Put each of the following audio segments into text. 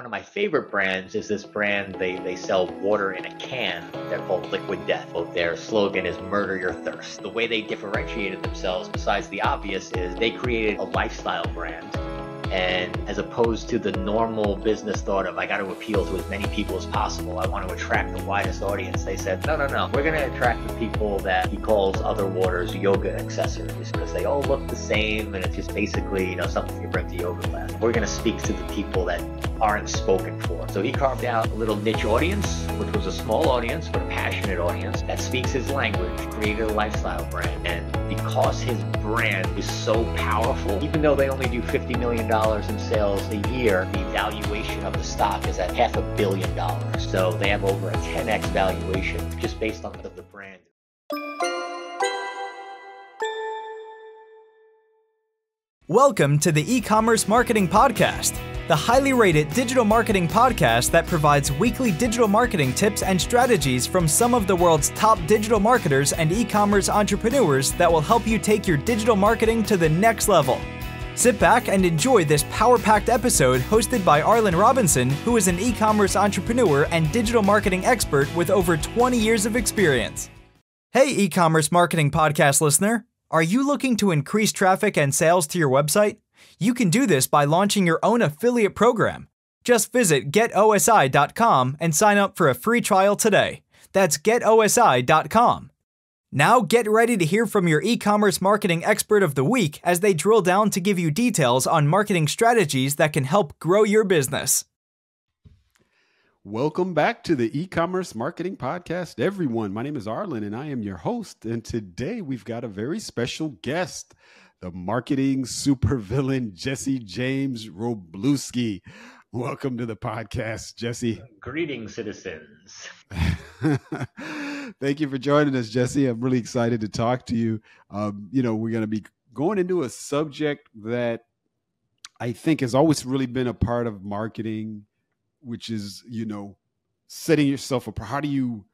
one of my favorite brands is this brand. They, they sell water in a can. They're called Liquid Death. Their slogan is murder your thirst. The way they differentiated themselves, besides the obvious, is they created a lifestyle brand and as opposed to the normal business thought of, I got to appeal to as many people as possible, I want to attract the widest audience, they said, no, no, no, we're going to attract the people that he calls other waters yoga accessories because they all look the same and it's just basically, you know, something you bring to yoga class. We're going to speak to the people that aren't spoken for. So he carved out a little niche audience, which was a small audience, but a passionate audience that speaks his language, created a lifestyle brand. And because his brand is so powerful, even though they only do $50 million in sales a year, the valuation of the stock is at half a billion dollars. So they have over a 10x valuation just based on the, brand. Welcome to the e-commerce marketing podcast the highly rated digital marketing podcast that provides weekly digital marketing tips and strategies from some of the world's top digital marketers and e commerce entrepreneurs that will help you take your digital marketing to the next level. Sit back and enjoy this power packed episode hosted by Arlen Robinson, who is an e commerce entrepreneur and digital marketing expert with over 20 years of experience. Hey, e commerce marketing podcast listener! Are you looking to increase traffic and sales to your website? You can do this by launching your own affiliate program. Just visit getosi.com and sign up for a free trial today. That's getosi.com. Now get ready to hear from your e commerce marketing expert of the week as they drill down to give you details on marketing strategies that can help grow your business. Welcome back to the e commerce marketing podcast, everyone. My name is Arlen and I am your host. And today we've got a very special guest the marketing supervillain Jesse James Wroblewski. Welcome to the podcast, Jesse. Greetings, citizens. Thank you for joining us, Jesse. I'm really excited to talk to you. Um, you know, we're going to be going into a subject that I think has always really been a part of marketing, which is, you know, setting yourself apart. How do you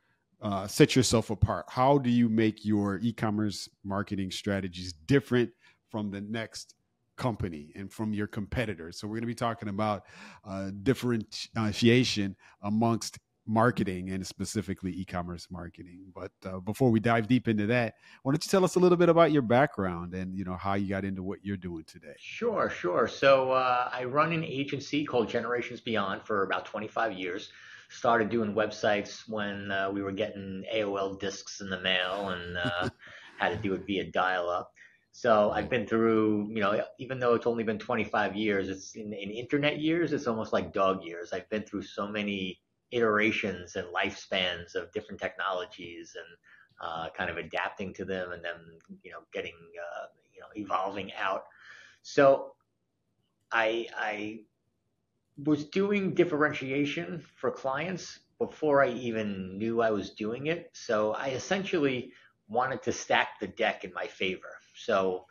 uh, set yourself apart? How do you make your e commerce marketing strategies different from the next company and from your competitors. So we're going to be talking about uh, differentiation amongst marketing and specifically e-commerce marketing. But uh, before we dive deep into that, why don't you tell us a little bit about your background and you know how you got into what you're doing today? Sure, sure. So uh, I run an agency called Generations Beyond for about 25 years. Started doing websites when uh, we were getting AOL discs in the mail and uh, had to do it via dial-up. So I've been through, you know, even though it's only been 25 years, it's in, in internet years, it's almost like dog years. I've been through so many iterations and lifespans of different technologies and uh, kind of adapting to them and then, you know, getting, uh, you know, evolving out. So I, I was doing differentiation for clients before I even knew I was doing it. So I essentially wanted to stack the deck in my favor. So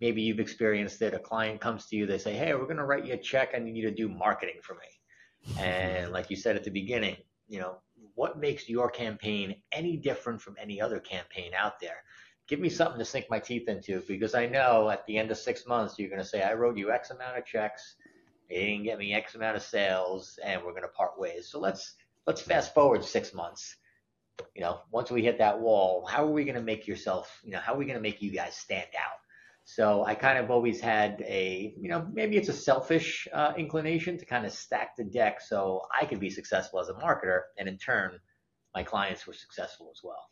maybe you've experienced it. A client comes to you, they say, Hey, we're going to write you a check. I need you to do marketing for me. And like you said at the beginning, you know, what makes your campaign any different from any other campaign out there? Give me something to sink my teeth into because I know at the end of six months, you're going to say, I wrote you X amount of checks. They didn't get me X amount of sales and we're going to part ways. So let's, let's fast forward six months you know, once we hit that wall, how are we going to make yourself, you know, how are we going to make you guys stand out? So I kind of always had a, you know, maybe it's a selfish uh, inclination to kind of stack the deck so I could be successful as a marketer, and in turn, my clients were successful as well.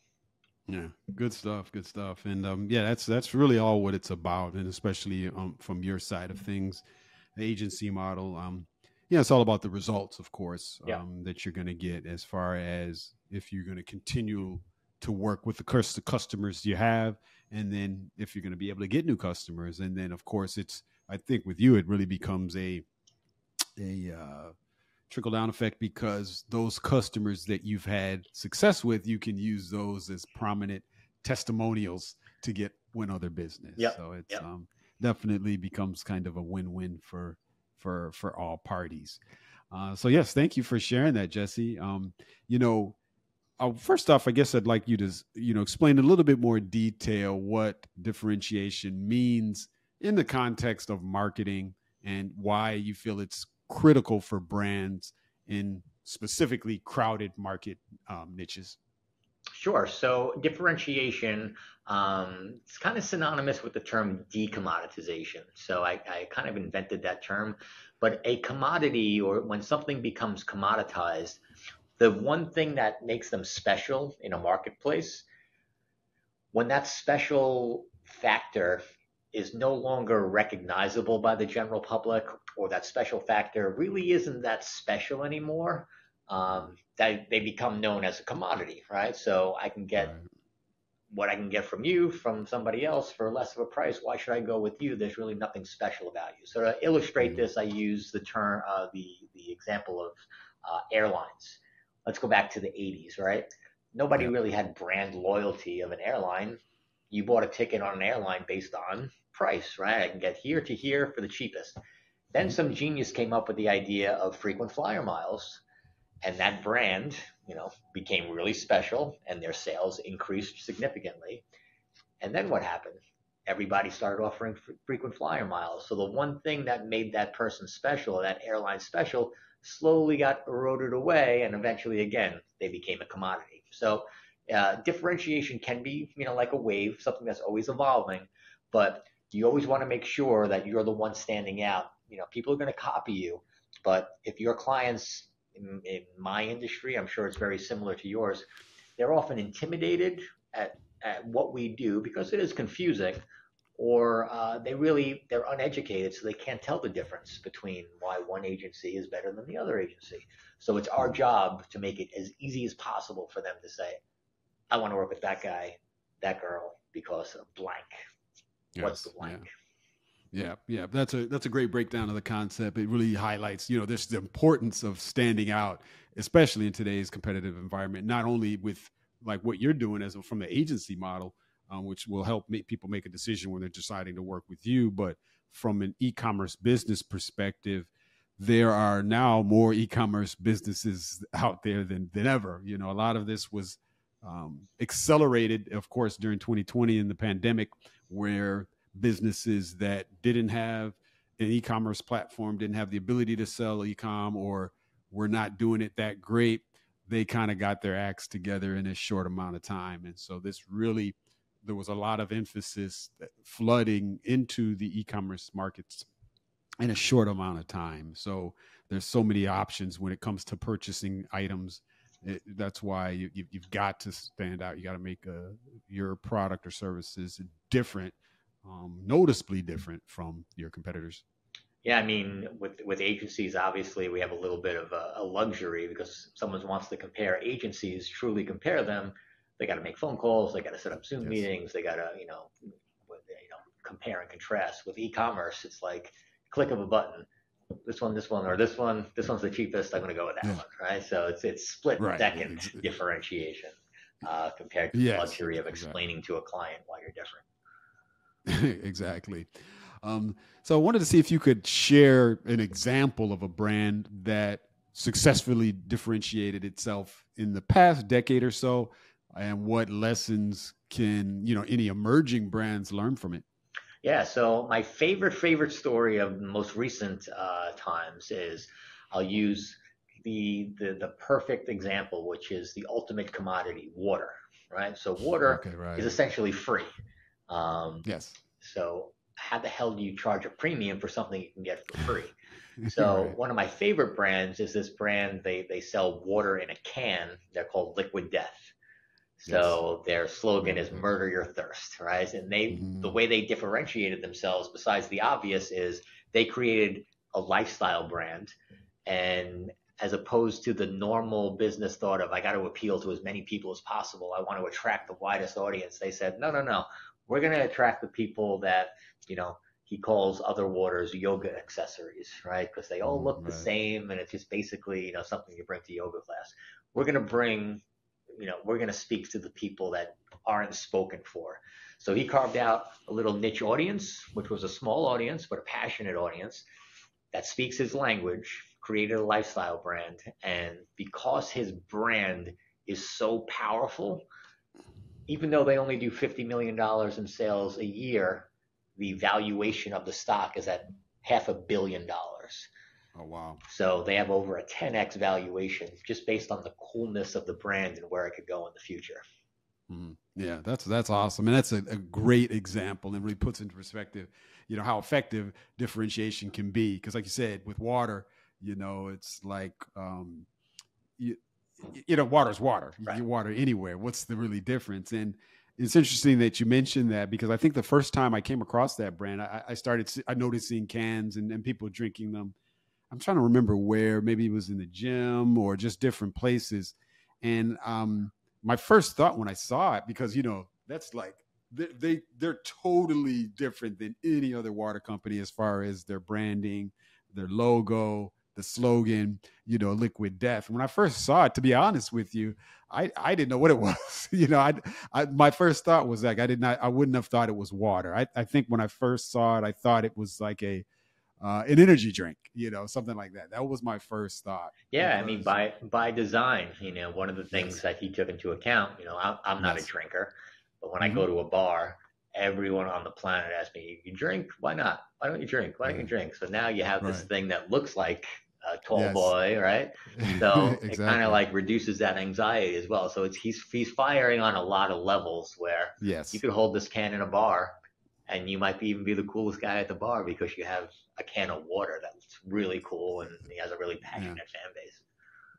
Yeah, good stuff, good stuff, and um, yeah, that's that's really all what it's about, and especially um, from your side of things, the agency model. Um, yeah, it's all about the results, of course, yeah. um, that you're going to get as far as if you're going to continue to work with the customers you have, and then if you're going to be able to get new customers, and then of course it's I think with you it really becomes a a uh, trickle down effect because those customers that you've had success with, you can use those as prominent testimonials to get win other business. Yep. So it's yep. um, definitely becomes kind of a win win for for for all parties. Uh, so yes, thank you for sharing that, Jesse. Um, you know, first off, I guess I'd like you to you know explain a little bit more detail what differentiation means in the context of marketing and why you feel it's critical for brands in specifically crowded market um, niches? Sure. So differentiation um, it's kind of synonymous with the term decommoditization. So I, I, kind of invented that term. But a commodity, or when something becomes commoditized, the one thing that makes them special in a marketplace, when that special factor is no longer recognizable by the general public, or that special factor really isn't that special anymore, um, that they become known as a commodity, right? So I can get right. what I can get from you from somebody else for less of a price. Why should I go with you? There's really nothing special about you. So to illustrate mm-hmm. this, I use the term, uh, the the example of uh, airlines. Let's go back to the 80s, right? Nobody yeah. really had brand loyalty of an airline. You bought a ticket on an airline based on price, right? I can get here to here for the cheapest. Then mm-hmm. some genius came up with the idea of frequent flyer miles and that brand, you know, became really special and their sales increased significantly. And then what happened? Everybody started offering frequent flyer miles. So the one thing that made that person special, that airline special, slowly got eroded away, and eventually, again, they became a commodity. So uh, differentiation can be, you know, like a wave, something that's always evolving, but you always want to make sure that you're the one standing out. You know, people are going to copy you, but if your clients in, in my industry, I'm sure it's very similar to yours, they're often intimidated at, at what we do because it is confusing or uh, they really they're uneducated so they can't tell the difference between why one agency is better than the other agency so it's our job to make it as easy as possible for them to say i want to work with that guy that girl because of blank yes, what's the blank yeah. Yeah, yeah, that's a that's a great breakdown of the concept. It really highlights, you know, this the importance of standing out, especially in today's competitive environment. Not only with like what you're doing as a, from the agency model, um, which will help make people make a decision when they're deciding to work with you, but from an e-commerce business perspective, there are now more e-commerce businesses out there than than ever. You know, a lot of this was um, accelerated, of course, during 2020 in the pandemic, where businesses that didn't have an e-commerce platform, didn't have the ability to sell e-com, or were not doing it that great, they kind of got their acts together in a short amount of time. And so this really, there was a lot of emphasis flooding into the e-commerce markets in a short amount of time. So there's so many options when it comes to purchasing items. It, that's why you, have got to stand out. You got to make a, your product or services different um, noticeably different from your competitors? Yeah, I mean, with with agencies, obviously we have a little bit of a, a luxury because someone wants to compare agencies, truly compare them. They got to make phone calls, they got to set up Zoom yes. meetings, they got to, you know, you know, compare and contrast. With e-commerce, it's like click of a button. This one, this one, or this one. This one's the cheapest. I'm going to go with that yeah. one, right? So it's it's split right. second differentiation uh, compared to yes. the luxury of explaining exactly. to a client why you're different. exactly. Um, so I wanted to see if you could share an example of a brand that successfully differentiated itself in the past decade or so, and what lessons can you know any emerging brands learn from it. Yeah. So my favorite favorite story of most recent uh, times is I'll use the, the the perfect example, which is the ultimate commodity, water. Right. So water okay, right. is essentially free. Um, yes. So how the hell do you charge a premium for something you can get for free? So right. one of my favorite brands is this brand. They they sell water in a can. They're called Liquid Death. So yes. their slogan is "Murder Your Thirst," right? And they mm-hmm. the way they differentiated themselves, besides the obvious, is they created a lifestyle brand, and as opposed to the normal business thought of I got to appeal to as many people as possible. I want to attract the widest audience. They said, no, no, no we're going to attract the people that, you know, he calls other waters yoga accessories, right? Because they all look right. the same and it's just basically, you know, something you bring to yoga class. We're going to bring, you know, we're going to speak to the people that aren't spoken for. So he carved out a little niche audience, which was a small audience, but a passionate audience that speaks his language, created a lifestyle brand. And because his brand is so powerful, even though they only do $50 million in sales a year, the valuation of the stock is at half a billion dollars. Oh wow! So they have over a 10x valuation just based on the coolness of the brand and where it could go in the future. Mm-hmm. Yeah, that's that's awesome, and that's a, a, great example, and really puts into perspective, you know, how effective differentiation can be. Because, like you said, with water, you know, it's like, um, you, you know, water's water. Right. You water anywhere. What's the really difference? And it's interesting that you mentioned that because I think the first time I came across that brand, I, I started I noticed seeing cans and, and people drinking them. I'm trying to remember where. Maybe it was in the gym or just different places. And um, my first thought when I saw it, because you know that's like they, they they're totally different than any other water company as far as their branding, their logo, the slogan, you know, liquid death. When I first saw it, to be honest with you, I, I didn't know what it was. you know, I, I, my first thought was like I did not I wouldn't have thought it was water. I, I think when I first saw it, I thought it was like a uh, an energy drink, you know, something like that. That was my first thought. Yeah, I mean, by by design, you know, one of the things yes. that he took into account, you know, I'm, I'm not yes. a drinker, but when mm-hmm. I go to a bar, everyone on the planet asks me, "You drink? Why not? Why don't you drink? Why don't you drink?" So now you have this right. thing that looks like a tall yes. boy, right? So exactly. it kind of like reduces that anxiety as well. So it's he's he's firing on a lot of levels where yes, you could hold this can in a bar, and you might even be the coolest guy at the bar because you have a can of water that's really cool and he has a really passionate yeah. fan base.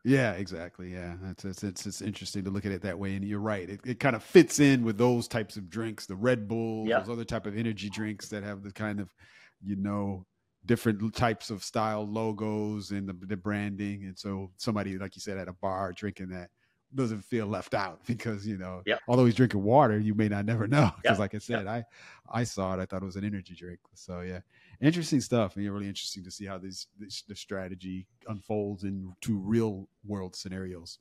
Yeah, exactly. Yeah, that's it's, it's it's interesting to look at it that way, and you're right. It, it kind of fits in with those types of drinks, the Red Bull, those other type of energy drinks that have the kind of, you know, different types of style logos and the, the branding. And so somebody, like you said, at a bar drinking that doesn't feel left out because you know yep. although he's drinking water you may not never know because yep. like i said yep. i i saw it i thought it was an energy drink so yeah interesting stuff and really interesting to see how this, this the strategy unfolds into real world scenarios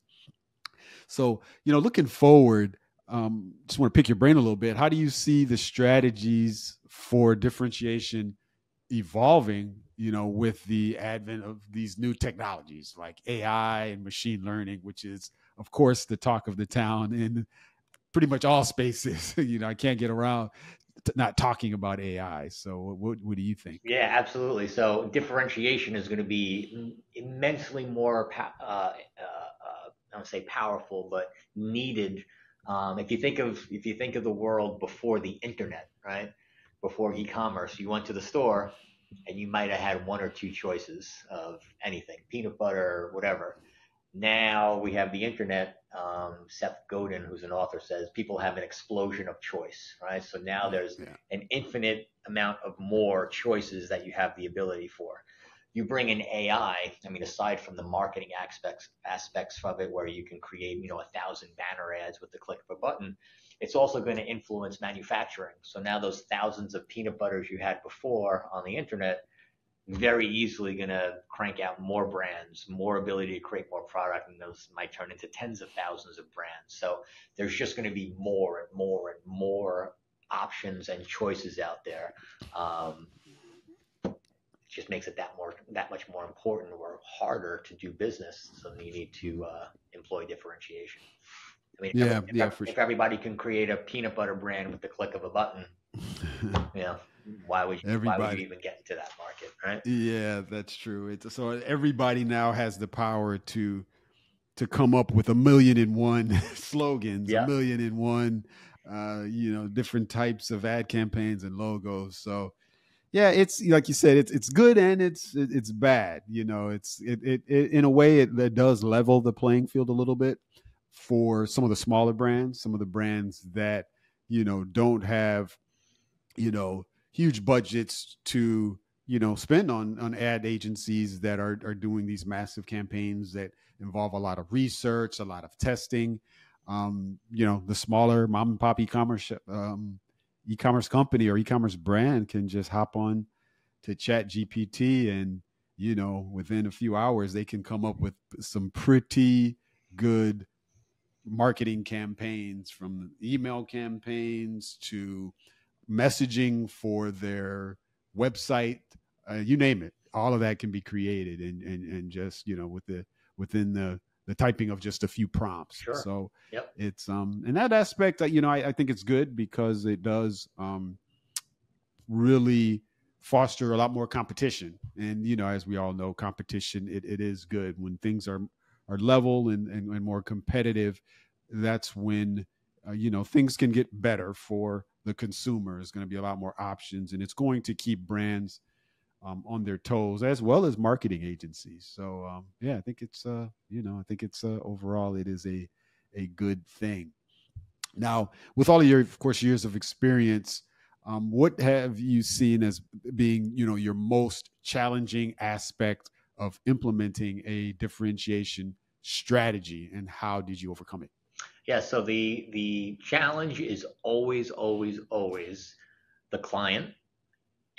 so you know looking forward um just want to pick your brain a little bit how do you see the strategies for differentiation evolving you know with the advent of these new technologies like ai and machine learning which is of course the talk of the town in pretty much all spaces. You know i can't get around not talking about ai so what, what do you think? Yeah absolutely. So differentiation is going to be immensely more uh, uh, i don't say powerful but needed um, if you think of if you think of the world before the internet right? Before e-commerce, you went to the store and you might have had one or two choices of anything, peanut butter, whatever. Now we have the internet. Um, Seth Godin, who's an author, says people have an explosion of choice, right? So now there's yeah. an infinite amount of more choices that you have the ability for. You bring in AI. I mean, aside from the marketing aspects aspects of it, where you can create, you know, a thousand banner ads with the click of a button, it's also going to influence manufacturing. So now those thousands of peanut butters you had before on the internet, very easily going to crank out more brands, more ability to create more product, and those might turn into tens of thousands of brands. So there's just going to be more and more and more options and choices out there. Um, it just makes it that more that much more important or harder to do business. So you need to uh, employ differentiation. I mean, yeah, if, yeah, if, if everybody can create a peanut butter brand with the click of a button, you know, why would you, everybody. why would you even get into that market, right? Yeah, that's true. It's so everybody now has the power to to come up with a million and one slogans, yeah. a million and one, uh, you know, different types of ad campaigns and logos. So, yeah, it's like you said, it's it's good and it's it's bad. You know, it's it, it, it in a way it, it does level the playing field a little bit for some of the smaller brands, some of the brands that you know don't have you know huge budgets to you know spend on on ad agencies that are are doing these massive campaigns that involve a lot of research, a lot of testing. Um, you know, the smaller mom and pop e-commerce um, e-commerce company or e-commerce brand can just hop on to Chat GPT and you know within a few hours they can come up with some pretty good marketing campaigns from email campaigns to messaging for their website uh, you name it all of that can be created and, and and just you know with the within the the typing of just a few prompts sure. so yep. it's um in that aspect you know I, I think it's good because it does um really foster a lot more competition. And you know, as we all know, competition it, it is good when things are are level and, and, and more competitive. That's when uh, you know things can get better for the consumer. There's going to be a lot more options, and it's going to keep brands um, on their toes as well as marketing agencies. So um, yeah, I think it's uh, you know I think it's uh, overall it is a a good thing. Now, with all of your, of course, years of experience, um, what have you seen as being, you know, your most challenging aspect of implementing a differentiation strategy, and how did you overcome it? Yeah, so the the challenge is always, always, always the client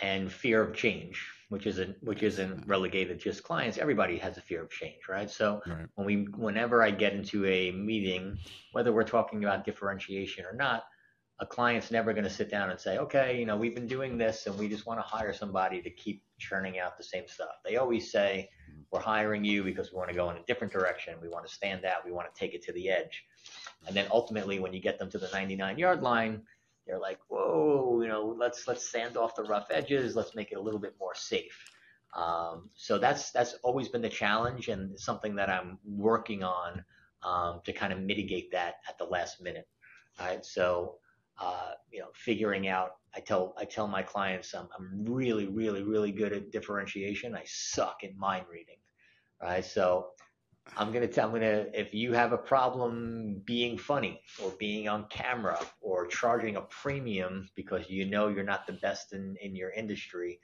and fear of change, which isn't which isn't relegated just clients. Everybody has a fear of change, right? So right. when we whenever I get into a meeting, whether we're talking about differentiation or not, a client's never going to sit down and say, okay, you know, we've been doing this and we just want to hire somebody to keep churning out the same stuff. They always say, mm-hmm. we're hiring you because we want to go in a different direction. We want to stand out. We want to take it to the edge. And then ultimately, when you get them to the 99 yard line, they're like, whoa, you know, let's let's sand off the rough edges. Let's make it a little bit more safe. Um, so that's that's always been the challenge and something that I'm working on um, to kind of mitigate that at the last minute. All right, so uh, you know, figuring out. I tell I tell my clients I'm, I'm really really really good at differentiation. I suck at mind reading, right? So I'm gonna tell I'm gonna if you have a problem being funny or being on camera or charging a premium because you know you're not the best in in your industry,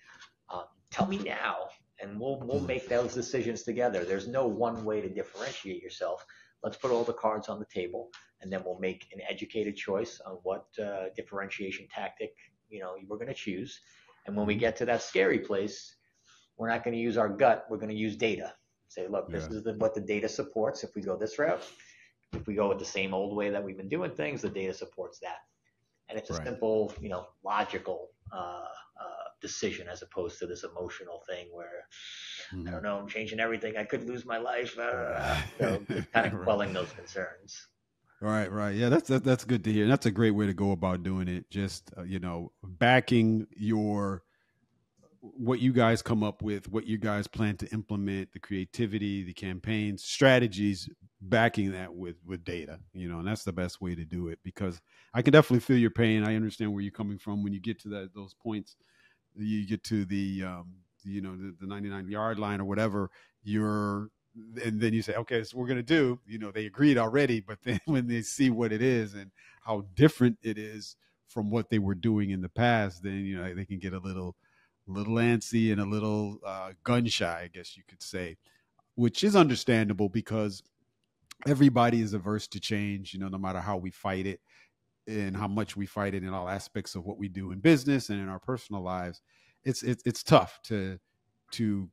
um, tell me now and we'll we'll make those decisions together. There's no one way to differentiate yourself. Let's put all the cards on the table and then we'll make an educated choice on what uh, differentiation tactic you know we're going to choose. And when we get to that scary place, we're not going to use our gut. We're going to use data. Say, look, this yeah. is the, what the data supports. If we go this route, if we go with the same old way that we've been doing things, the data supports that. And it's a right. simple, you know, logical uh, uh, decision as opposed to this emotional thing where mm-hmm. I don't know, I'm changing everything. I could lose my life. Uh, so kind of quelling those concerns. Right, right. Yeah, that's that, that's good to hear. That's a great way to go about doing it. Just uh, you know, backing your what you guys come up with, what you guys plan to implement, the creativity, the campaigns, strategies, backing that with with data. You know, and that's the best way to do it because I can definitely feel your pain. I understand where you're coming from when you get to that those points. You get to the um, you know the, the 99 yard line or whatever. You're and then you say, okay, so we're going to do, you know, they agreed already, but then when they see what it is and how different it is from what they were doing in the past, then, you know, they can get a little, little antsy and a little uh, gun shy, I guess you could say, which is understandable because everybody is averse to change, you know, no matter how we fight it and how much we fight it in all aspects of what we do in business and in our personal lives. It's, it's, it's tough to, to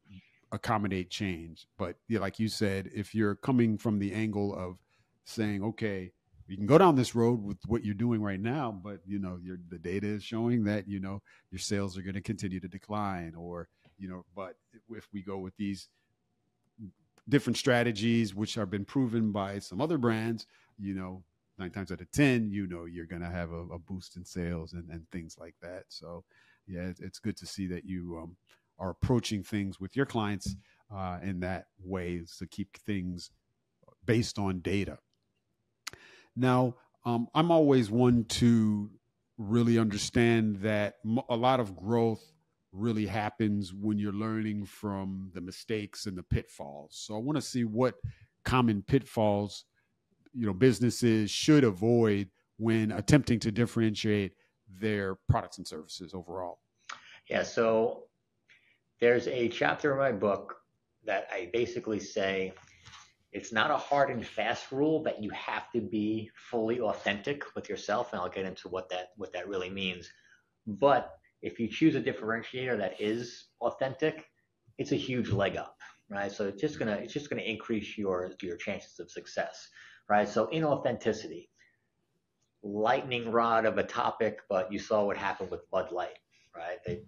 accommodate change. But yeah, like you said, if you're coming from the angle of saying, okay, you can go down this road with what you're doing right now, but you know, your the data is showing that, you know, your sales are going to continue to decline or, you know, but if we go with these different strategies which have been proven by some other brands, you know, nine times out of 10, you know, you're going to have a, a, boost in sales and, and things like that. So yeah, it's good to see that you, um, are approaching things with your clients uh, in that way to keep things based on data. Now, um, I'm always one to really understand that a lot of growth really happens when you're learning from the mistakes and the pitfalls. So I want to see what common pitfalls you know businesses should avoid when attempting to differentiate their products and services overall. Yeah, so there's a chapter in my book that I basically say it's not a hard and fast rule that you have to be fully authentic with yourself, and I'll get into what that what that really means. But if you choose a differentiator that is authentic, it's a huge leg up, right? So it's just gonna it's just gonna increase your your chances of success, right? So inauthenticity, lightning rod of a topic, but you saw what happened with Bud Light, right? They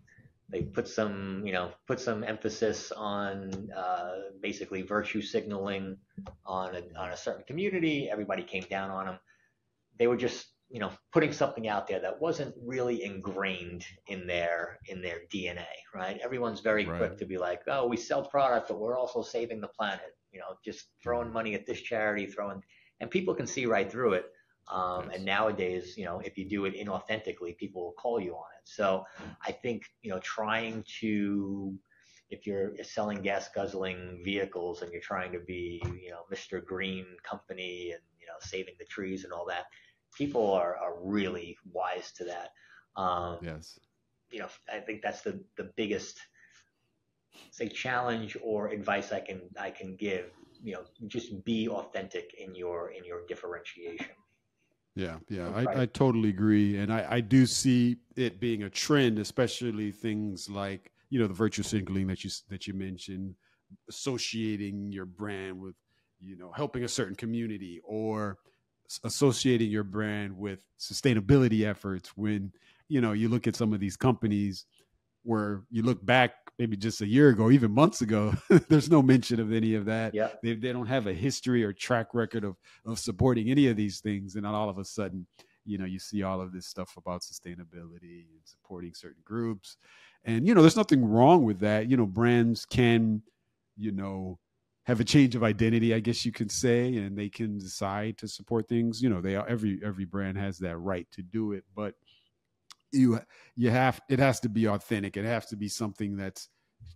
they put some, you know, put some emphasis on uh, basically virtue signaling on a, on a certain community. Everybody came down on them. They were just you know putting something out there that wasn't really ingrained in their in their DNA, right? Everyone's very right. quick to be like, oh, we sell product, but we're also saving the planet. You know, just throwing money at this charity, throwing, and people can see right through it. Um, yes. And nowadays, you know, if you do it inauthentically, people will call you on it. So I think you know trying to if you're selling gas guzzling vehicles and you're trying to be, you know, Mr. Green company and, you know, saving the trees and all that, people are, are really wise to that. Um, yes. You know, I think that's the, the biggest say challenge or advice I can I can give. You know, just be authentic in your in your differentiation. Yeah, yeah, I, I totally agree, and I, I do see it being a trend, especially things like you know the virtual signaling that you that you mentioned, associating your brand with you know helping a certain community or associating your brand with sustainability efforts when you know you look at some of these companies where you look back maybe just a year ago even months ago there's no mention of any of that. Yeah. they, they don't have a history or track record of of supporting any of these things. And all of a sudden you know you see all of this stuff about sustainability and supporting certain groups. And you know there's nothing wrong with that. You know brands can you know have a change of identity, I guess you could say, and they can decide to support things. You know, they are, every every brand has that right to do it, but you you have it has to be authentic. It has to be something that's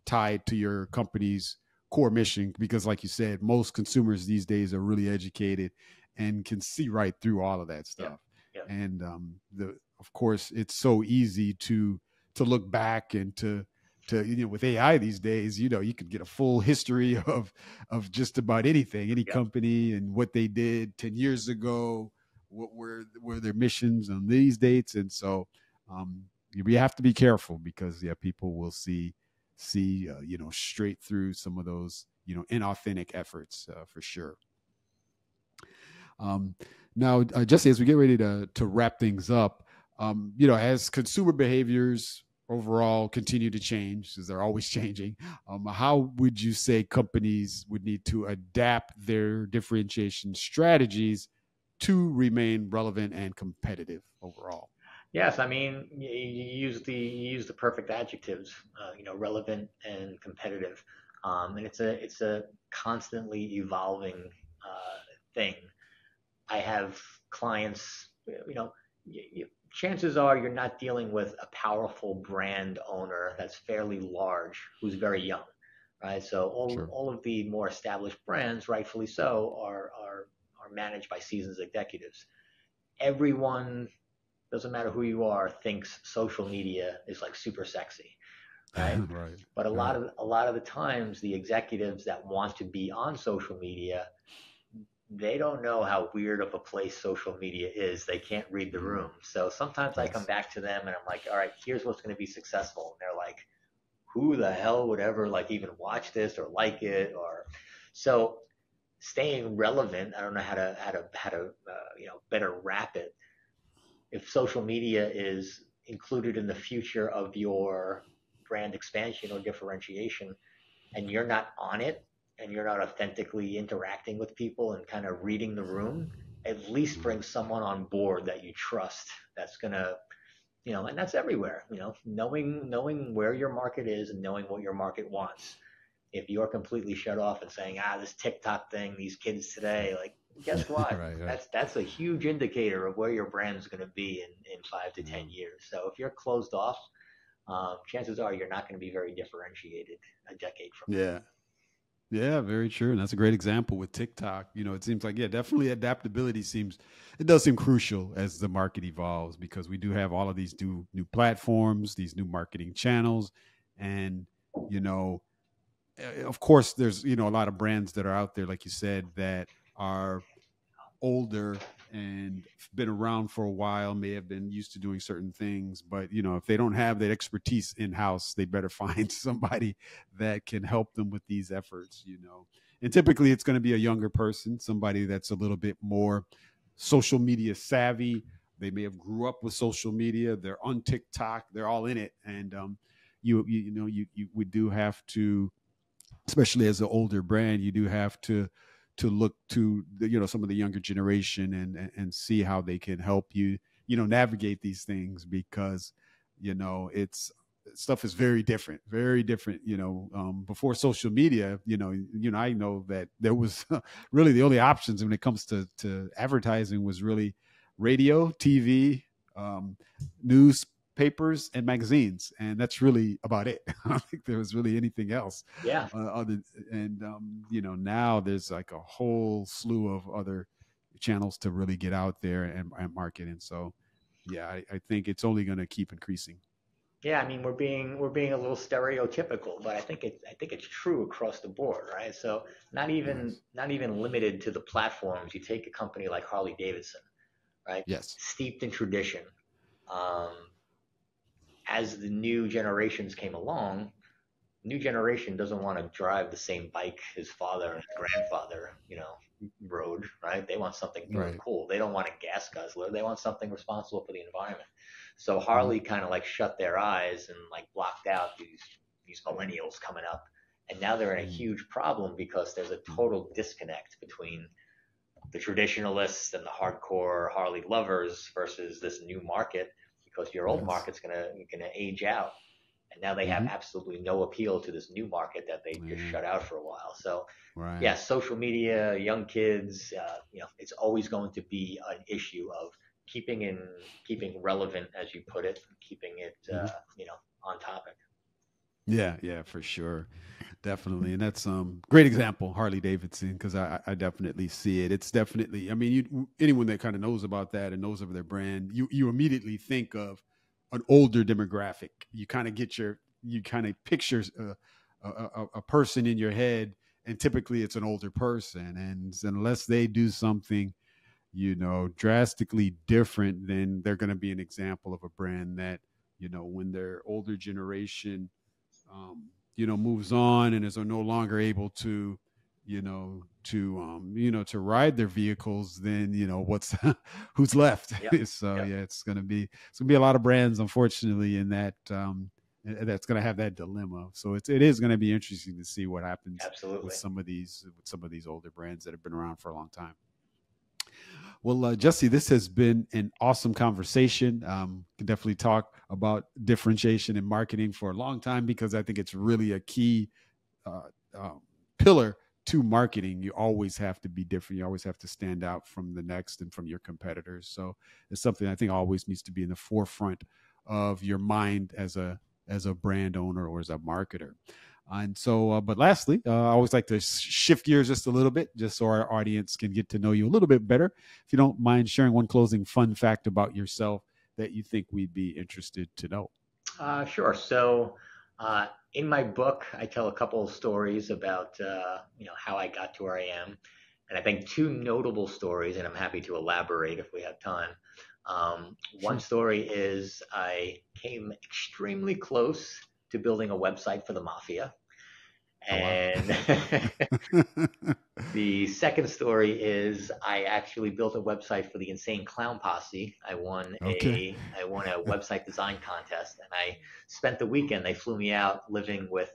tied to your company's core mission because like you said, most consumers these days are really educated and can see right through all of that stuff. Yeah. Yeah. And um the of course it's so easy to to look back and to to you know with AI these days, you know, you could get a full history of of just about anything, any yeah. company and what they did 10 years ago, what were were their missions on these dates and so um we have to be careful because yeah, people will see see uh, you know straight through some of those, you know, inauthentic efforts uh, for sure. Um now uh, just as we get ready to to wrap things up, um you know, as consumer behaviors overall continue to change because they're always changing. Um, how would you say companies would need to adapt their differentiation strategies to remain relevant and competitive overall? Yes, I mean you, use the you use the perfect adjectives. Uh, you know, relevant and competitive, um, and it's a it's a constantly evolving uh, thing. I have clients, you know, you, chances are you're not dealing with a powerful brand owner that's fairly large who's very young, right? So all, sure. all of the more established brands, rightfully so, are, are, are managed by seasoned executives. Everyone, doesn't matter who you are, thinks social media is like super sexy. Right? right. But a right. lot of a lot of the times the executives that want to be on social media they don't know how weird of a place social media is. They can't read the mm-hmm. room. So sometimes I come back to them and I'm like, all right, here's what's going to be successful. And they're like, who the hell would ever like even watch this or like it or so staying relevant. I don't know how to how to how to uh, you know better wrap it. If social media is included in the future of your brand expansion or differentiation, and you're not on it, and you're not authentically interacting with people and kind of reading the room, at least bring someone on board that you trust that's going to you know and that's everywhere you know knowing knowing where your market is and knowing what your market wants. If you're completely shut off and saying ah this tiktok thing these kids today like guess what right, right. that's that's a huge indicator of where your brand is going to be in in five to ten years so if you're closed off um, chances are you're not going to be very differentiated a decade from yeah now. Yeah, very true. And that's a great example with TikTok. You know, it seems like, yeah, definitely adaptability seems, it does seem crucial as the market evolves because we do have all of these new, new platforms, these new marketing channels. And, you know, eh, of course, there's, you know, a lot of brands that are out there, like you said, that are older and been around for a while, may have been used to doing certain things, but you know, if they don't have that expertise in house, they better find somebody that can help them with these efforts, you know. And typically it's going to be a younger person, somebody that's a little bit more social media savvy. They may have grew up with social media, they're on TikTok, they're all in it and um you you, you know, you you we do have to especially as an older brand, you do have to to look to the, you know some of the younger generation and and see how they can help you you know navigate these things because you know it's stuff is very different very different you know um, before social media you know you know i know that there was really the only options when it comes to to advertising was really radio tv um, newspapers and magazines and that's really about it i don't think there was really anything else yeah uh, other and um, you know now there's like a whole slew of other channels to really get out there and, and market and so yeah I, I think it's only going to keep increasing yeah, I mean we're being we're being a little stereotypical, but I think it's I think it's true across the board, right? So not even yes. not even limited to the platforms. You take a company like Harley Davidson, right? Yes. Steeped in tradition. Um, as the new generations came along, new generation doesn't want to drive the same bike his father and grandfather, you know, rode, right? They want something right. cool. They don't want a gas guzzler. They want something responsible for the environment. So mm-hmm. Harley kind of like shut their eyes and like blocked out these these millennials coming up, and now they're in a mm. huge problem because there's a total disconnect between the traditionalists and the hardcore Harley lovers versus this new market because your old yes. market's gonna gonna age out, and now they have mm-hmm. absolutely no appeal to this new market that they mm. just shut out for a while. So right. yeah, social media, young kids, uh, you know, it's always going to be an issue of keeping in keeping relevant as you put it, keeping it uh, mm-hmm. you know on topic. Yeah, yeah, for sure, definitely, and that's um great example Harley Davidson because I, I definitely see it. It's definitely, I mean, you anyone that kind of knows about that and knows of their brand, you you immediately think of an older demographic. You kind of get your you kind of picture a, a, a person in your head, and typically it's an older person, and unless they do something you know, drastically different, then they're going to be an example of a brand that, you know, when their older generation, um, you know, moves on and is no longer able to, you know, to, um, you know, to ride their vehicles, then, you know, what's, who's left. Yep. so yep. yeah, it's going to be, it's going to be a lot of brands, unfortunately, in that, um, that's going to have that dilemma. So it's it is going to be interesting to see what happens Absolutely. with some of these with some of these older brands that have been around for a long time. Well, uh, Jesse, this has been an awesome conversation. Um, can definitely talk about differentiation and marketing for a long time because I think it's really a key uh, uh, pillar to marketing. You always have to be different. You always have to stand out from the next and from your competitors. So it's something I think always needs to be in the forefront of your mind as a as a brand owner or as a marketer. And so, uh, but lastly, uh, I always like to shift gears just a little bit, just so our audience can get to know you a little bit better. If you don't mind sharing one closing fun fact about yourself that you think we'd be interested to know. Uh, sure. So, uh, in my book, I tell a couple of stories about uh, you know how I got to where I am, and I think two notable stories, and I'm happy to elaborate if we have time. Um, one story is I came extremely close to building a website for the mafia. And oh, wow. the second story is I actually built a website for the Insane Clown Posse. I won okay. a I won a website design contest, and I spent the weekend. They flew me out living with,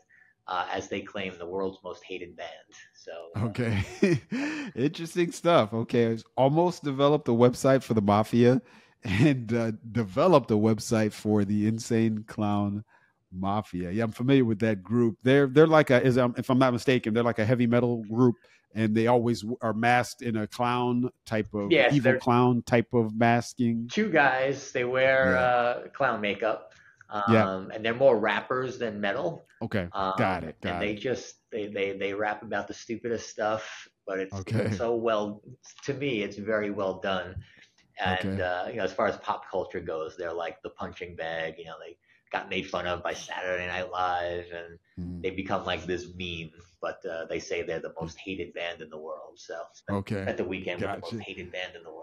uh, as they claim, the world's most hated band. So uh, okay, interesting stuff. Okay, I almost developed a website for the Mafia, and uh, developed a website for the Insane Clown Mafia. Yeah, I'm familiar with that group. They're they're like a is um, if I'm not mistaken, they're like a heavy metal group, and they always are masked in a clown type of yes, evil clown type of masking. Two guys, they wear yeah. uh, clown makeup. Um, yeah. and they're more rappers than metal. Okay, um, got it. Got and it. they just they, they they rap about the stupidest stuff, but it's, okay. so well to me, it's very well done. And okay. uh, you know, as far as pop culture goes, they're like the punching bag. You know, they got made fun of by Saturday Night Live, and mm. they become like this meme. But uh, they say they're the most hated band in the world. So okay, at the weekend gotcha. the most hated band in the world.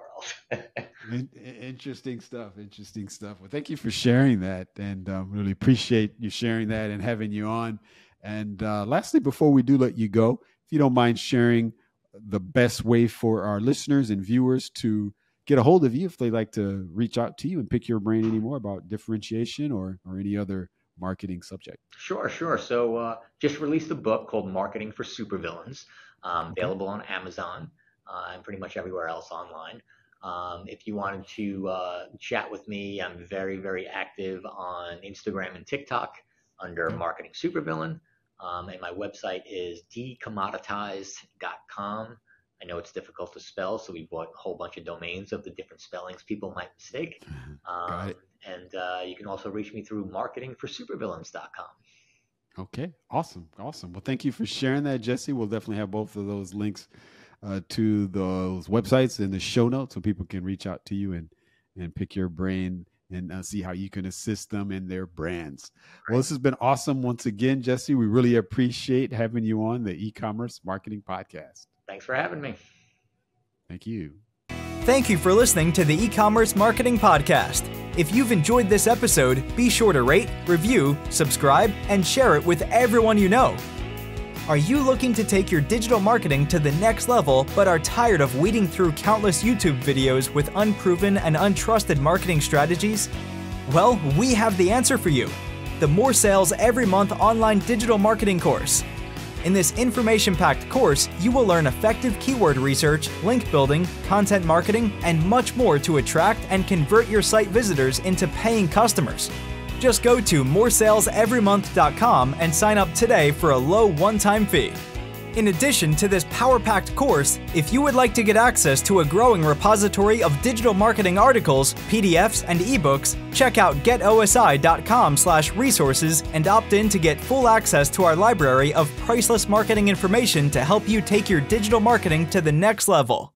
interesting stuff. Interesting stuff. Well, thank you for sharing that, and um, really appreciate you sharing that and having you on. And uh, lastly, before we do let you go, if you don't mind sharing the best way for our listeners and viewers to get a hold of you if they'd like to reach out to you and pick your brain any more about differentiation or or any other marketing subject. Sure, sure. So uh, just released a book called Marketing for Supervillains. Um, available on Amazon uh, and pretty much everywhere else online. Um, if you wanted to uh, chat with me, I'm very, very active on Instagram and TikTok under Marketing Supervillain. Um, and my website is decommoditized.com. I know it's difficult to spell, so we bought a whole bunch of domains of the different spellings people might mistake. Um, and uh, you can also reach me through marketingforsupervillains.com. Okay, awesome, awesome. Well, thank you for sharing that, Jesse. We'll definitely have both of those links uh, to those websites in the show notes so people can reach out to you and and pick your brain and uh, see how you can assist them in their brands. Well, this has been awesome once again, Jesse. We really appreciate having you on the e-commerce marketing podcast. Thanks for having me. Thank you. Thank you for listening to the e-commerce marketing podcast. If you've enjoyed this episode, be sure to rate, review, subscribe, and share it with everyone you know. Are you looking to take your digital marketing to the next level but are tired of weeding through countless YouTube videos with unproven and untrusted marketing strategies? Well, we have the answer for you the More Sales Every Month online digital marketing course. In this information packed course, you will learn effective keyword research, link building, content marketing, and much more to attract and convert your site visitors into paying customers. Just go to moresaleseverymonth.com and sign up today for a low one time fee. In addition to this power packed course, if you would like to get access to a growing repository of digital marketing articles, PDFs, and ebooks, check out getosi.com/resources and opt in to get full access to our library of priceless marketing information to help you take your digital marketing to the next level.